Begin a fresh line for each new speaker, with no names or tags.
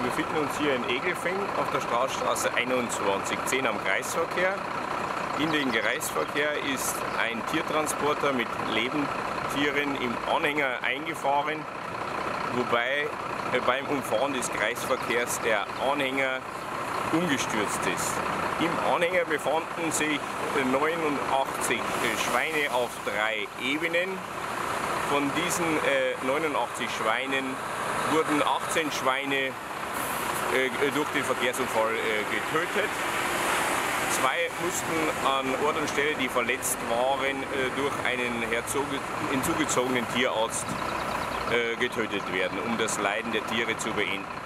befinden uns hier in Egelfing auf der Straßstraße 21, 10 am Kreisverkehr. In den Kreisverkehr ist ein Tiertransporter mit Lebendtieren im Anhänger eingefahren, wobei äh, beim Umfahren des Kreisverkehrs der Anhänger umgestürzt ist. Im Anhänger befanden sich 89 Schweine auf drei Ebenen. Von diesen 89 Schweinen wurden 18 Schweine durch den Verkehrsunfall getötet. Zwei mussten an Ort und Stelle, die verletzt waren, durch einen hinzugezogenen Tierarzt getötet werden, um das Leiden der Tiere zu beenden.